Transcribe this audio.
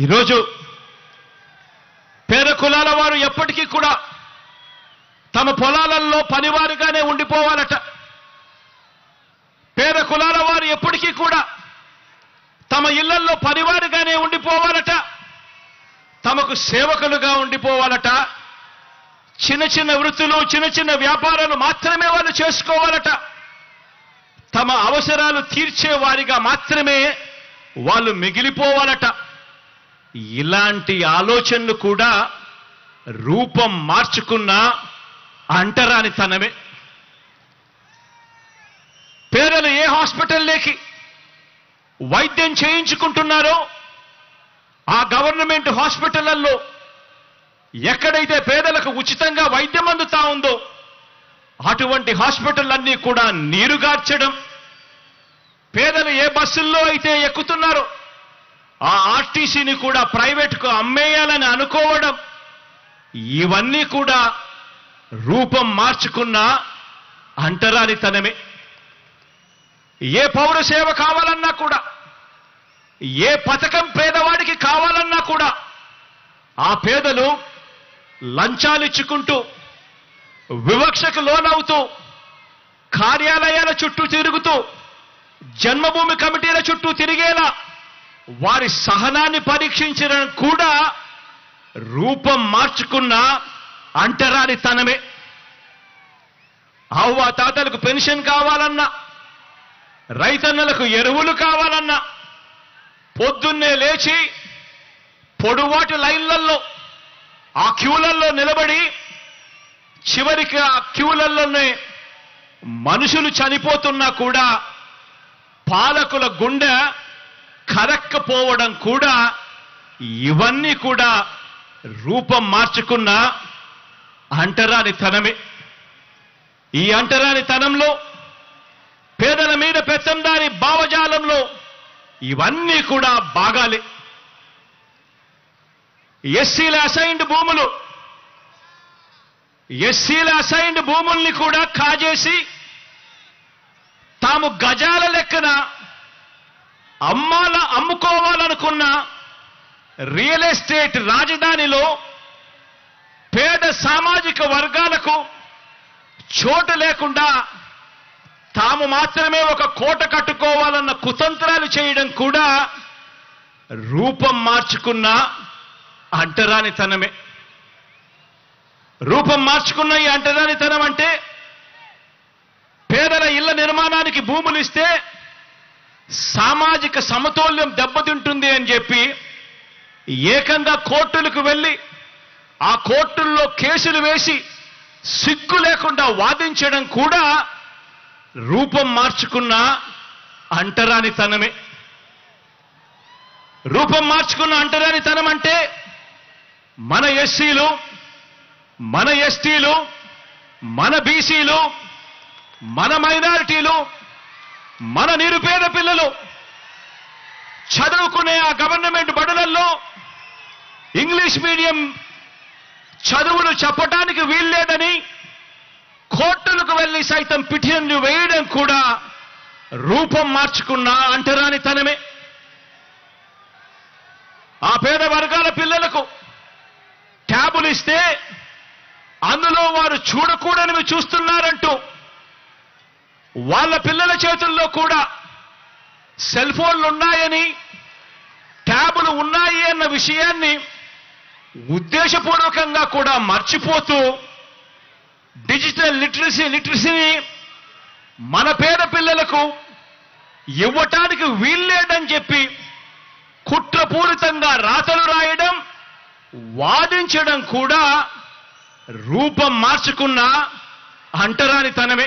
ఈరోజు పేద కులాల వారు ఎప్పటికీ కూడా తమ పొలాలలో పనివారిగానే ఉండిపోవాలట. పేద కులాల వారు ఎప్పటికీ కూడా తమ ఇళ్ళలో పనివారుగానే ఉండిపోవాలట. తమకు సేవకులుగా ఉండిపోవాలట. చిన్న చిన్న వృత్తులు చిన్న చిన్న వ్యాపారాలు మాత్రమే వాళ్ళు చేసుకోవాలట. తమ అవసరాలు తీర్చే వారిగా మాత్రమే వాళ్ళు మిగిలిపోవాలట. ఇలాంటి ఆలోచనలు కూడా రూపం మార్చుకున్న అంటరానితనమే. పేదలు ఏ హాస్పిటల్లోకి వైద్యం చేయించుకుంటున్నారో ఆ గవర్నమెంట్ హాస్పిటళ్ళలో ఎక్కడైతే పేదలకు ఉచితంగా వైద్యం అందుతా ఉందో అటువంటి హాస్పిటల్ కూడా నీరుగార్చడం. పేదలు ఏ బస్సుల్లో అయితే ఎక్కుతున్నారో ఆ ఆర్టీసీని కూడా ప్రైవేట్కు అమ్మేయాలని అనుకోవడం ఇవన్నీ కూడా రూపం మార్చుకున్న అంటరానితనమే. ఏ పౌర సేవ కావాలన్నా కూడా ఏ పథకం పేదవాడికి కావాలన్నా కూడా ఆ పేదలు లంచాలిచ్చుకుంటూ వివక్షకు లోనవుతూ కార్యాలయాల చుట్టూ తిరుగుతూ జన్మభూమి కమిటీల చుట్టూ తిరిగేలా వారి సహనాన్ని పరీక్షించడం కూడా రూపం మార్చుకున్న అంటరానితనమే అవ్వ తాతలకు పెన్షన్ కావాలన్నా రైతన్నలకు ఎరువులు కావాలన్నా పొద్దున్నే లేచి పొడువాటి లైన్లలో ఆ క్యూలల్లో నిలబడి చివరికి ఆ క్యూలల్లోనే మనుషులు చనిపోతున్నా కూడా పాలకుల గుండె కరక్కపోవడం కూడా ఇవన్నీ కూడా రూపం మార్చుకున్న అంటరానితనమే. ఈ అంటరానితనంలో పేదల మీద పెత్తందారి భావజాలంలో ఇవన్నీ కూడా బాగాలే. ఎస్సీల అసైన్డ్ భూములు ఎస్సీల అసైన్డ్ భూముల్ని కూడా కాజేసి తాము గజాల లెక్కన అమ్మాల అమ్ముకోవాలనుకున్న రియల్ ఎస్టేట్ రాజధానిలో పేద సామాజిక వర్గాలకు చోటు లేకుండా తాము మాత్రమే ఒక కోట కట్టుకోవాలన్న కుతంత్రాలు చేయడం కూడా రూపం మార్చుకున్న అంటరానితనమే. రూపం మార్చుకున్న ఈ అంటరానితనం అంటే పేదల ఇళ్ళ నిర్మాణానికి భూములు ఇస్తే సామాజిక సమతౌల్యం దెబ్బతింటుంది అని చెప్పి ఏకంగా కోర్టులకు వెళ్ళి ఆ కోర్టుల్లో కేసులు వేసి సిగ్గు లేకుండా వాదించడం కూడా రూపం మార్చుకున్న అంటరానితనమే. రూపం మార్చుకున్న అంటరానితనం అంటే మన ఎస్సీలు మన ఎస్టీలు మన బీసీలు మన మైనారిటీలు మన నిరుపేద పిల్లలు చదువుకునే ఆ గవర్నమెంట్ బడులలో ఇంగ్లీష్ మీడియం చదువులు చెప్పటానికి వీల్లేదని కోర్టులకు వెళ్ళి సైతం పిటిషన్లు వేయడం కూడా రూపం మార్చుకున్న అంటరానితనమే. ఆ పేద వర్గాల పిల్లలకు ట్యాబులు ఇస్తే అందులో వారు చూడకూడనివి చూస్తున్నారంటూ వాళ్ళ పిల్లల చేతుల్లో కూడా సెల్ ఫోన్లు ఉన్నాయని ట్యాబులు ఉన్నాయి అన్న విషయాన్ని ఉద్దేశపూర్వకంగా కూడా మర్చిపోతూ డిజిటల్ లిటరసీ లిటరసీని మన పేద పిల్లలకు ఇవ్వటానికి వీల్లేదని చెప్పి కుట్రపూరితంగా రాతలు రాయడం వాదించడం కూడా రూపం మార్చుకున్న అంటరానితనమే.